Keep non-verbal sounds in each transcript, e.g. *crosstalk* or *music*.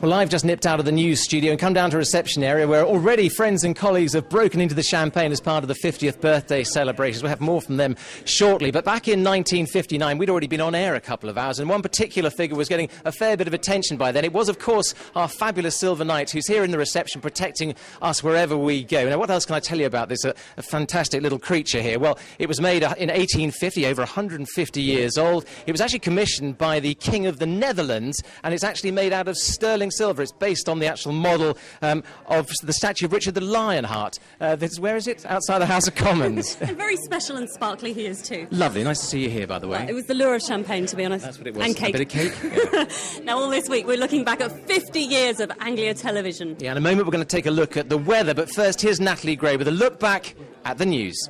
Well, I've just nipped out of the news studio and come down to a reception area where already friends and colleagues have broken into the champagne as part of the 50th birthday celebrations. We'll have more from them shortly. But back in 1959, we'd already been on air a couple of hours, and one particular figure was getting a fair bit of attention by then. It was, of course, our fabulous Silver Knight, who's here in the reception protecting us wherever we go. Now, what else can I tell you about this? A, a fantastic little creature here. Well, it was made uh, in 1850, over 150 years old. It was actually commissioned by the King of the Netherlands, and it's actually made out of sterling silver. It's based on the actual model um, of the statue of Richard the Lionheart. Uh, this, where is it? Outside the House of Commons. and *laughs* very special and sparkly he is too. Lovely. Nice to see you here, by the way. Well, it was the lure of champagne, to be honest. That's what it was. And cake. A bit of cake. *laughs* Yeah. now, all this week, we're looking back at 50 years of Anglia television. yeah, in a moment, we're going to take a look at the weather. But first, here's Natalie Gray with a look back at the news.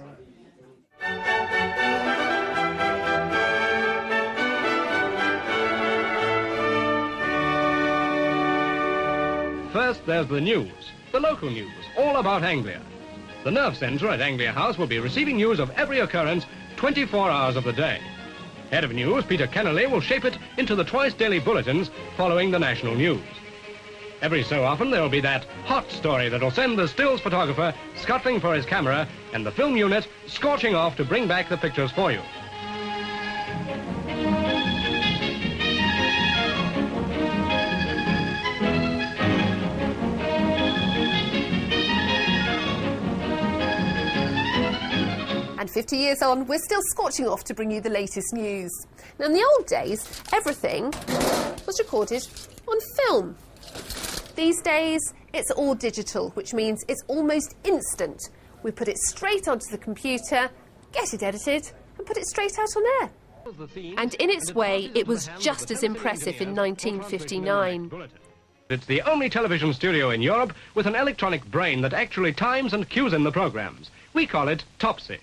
First, there's the news, the local news, all about Anglia. The nerve centre at Anglia House will be receiving news of every occurrence 24 hours of the day. Head of news, Peter Kennelly, will shape it into the twice daily bulletins following the national news. Every so often, there will be that hot story that'll send the stills photographer scuttling for his camera and the film unit scorching off to bring back the pictures for you. And 50 years on, we're still scorching off to bring you the latest news. Now, in the old days, everything was recorded on film. These days, it's all digital, which means it's almost instant. We put it straight onto the computer, get it edited, and put it straight out on air. And in its way, it was just as impressive in 1959. It's the only television studio in Europe with an electronic brain that actually times and cues in the programs. We call it Topsy.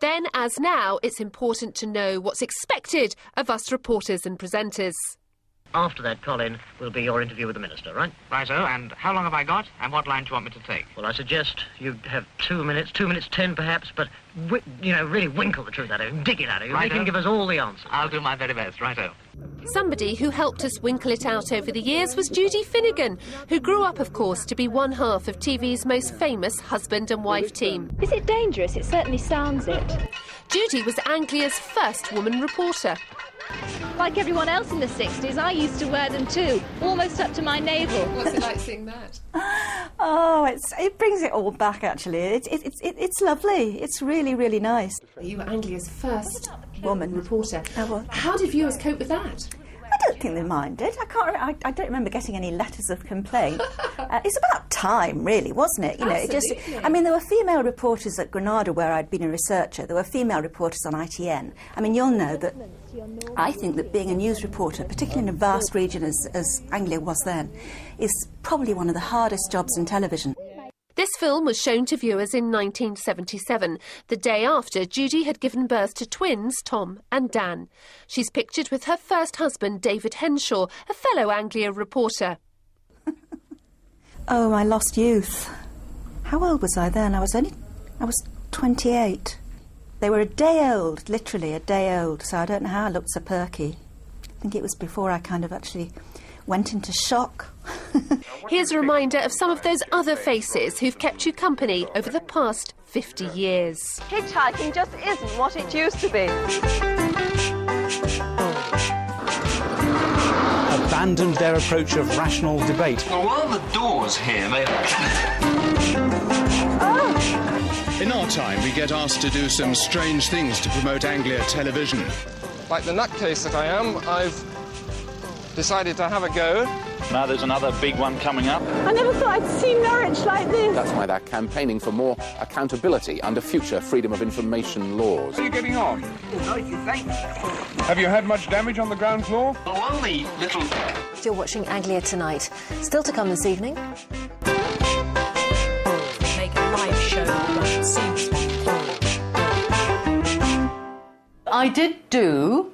Then, as now, it's important to know what's expected of us reporters and presenters. After that, Colin, will be your interview with the minister, right? Righto, and how long have I got? And what line do you want me to take? Well, I suggest you have two minutes, two minutes ten perhaps, but, wi- you know, really winkle the truth out of him, dig it out of him, make Righto. him give us all the answers. I'll do my very best, righto. Somebody who helped us winkle it out over the years was Judy Finnigan, who grew up, of course, to be one half of TV's most famous husband and wife team. Is it dangerous? It certainly sounds it. Judy was Anglia's first woman reporter. Like everyone else in the 60s, I used to wear them too, almost up to my navel. What's it like seeing that? *laughs* Oh, it's, it brings it all back, actually. It, it, it's it, it's lovely. It's really, really nice. You were Anglia's first Woman. reporter. How did viewers cope with that? I don't think they minded. I can't. I, I don't remember getting any letters of complaint. *laughs* uh, it's about time, really, wasn't it? You know, it just. I mean, there were female reporters at Granada where I'd been a researcher. There were female reporters on ITN. I mean, you'll know that. I think that being a news reporter, particularly in a vast region as, as Anglia was then, is probably one of the hardest jobs in television. This film was shown to viewers in 1977, the day after Judy had given birth to twins, Tom and Dan. She's pictured with her first husband, David Henshaw, a fellow Anglia reporter. *laughs* Oh, my lost youth. How old was I then? I was only. I was 28. They were a day old, literally a day old, so I don't know how I looked so perky. I think it was before I kind of actually went into shock. *laughs* *laughs* Here's a reminder of some of those other faces who've kept you company over the past 50 years. Hitchhiking just isn't what it used to be. abandoned their approach of rational debate. Well, while the doors here may... Oh. In our time, we get asked to do some strange things to promote Anglia television. Like the nutcase that I am, I've decided to have a go. Now there's another big one coming up. I never thought I'd see Norwich like this. That's why they're campaigning for more accountability under future freedom of information laws. How are you getting on? Have you had much damage on the ground floor? Oh, only little... You're watching Anglia tonight. Still to come this evening. Make a live show that seems I did do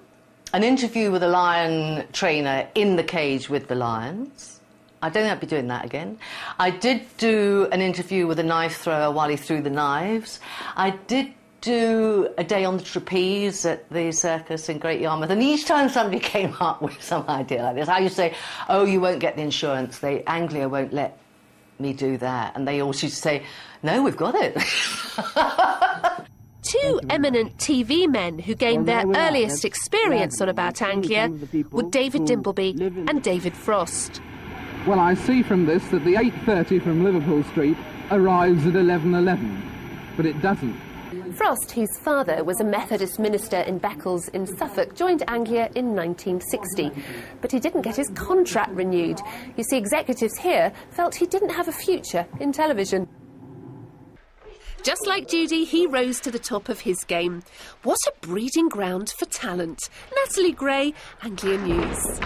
an interview with a lion trainer in the cage with the lions. I don't think I'd be doing that again. I did do an interview with a knife thrower while he threw the knives. I did do a day on the trapeze at the circus in Great Yarmouth, and each time somebody *laughs* came up with some idea like this, I used to say, "Oh, you won't get the insurance. They Anglia won't let me do that," and they always used to say, "No, we've got it." *laughs* Two eminent TV men who gained their earliest experience on About Anglia were David Dimbleby and David Frost. Well, I see from this that the 8.30 from Liverpool Street arrives at 11.11, but it doesn't. Frost, whose father was a Methodist minister in Beccles in Suffolk, joined Anglia in 1960. But he didn't get his contract renewed. You see, executives here felt he didn't have a future in television. Just like Judy, he rose to the top of his game. What a breeding ground for talent. Natalie Gray, Anglia News.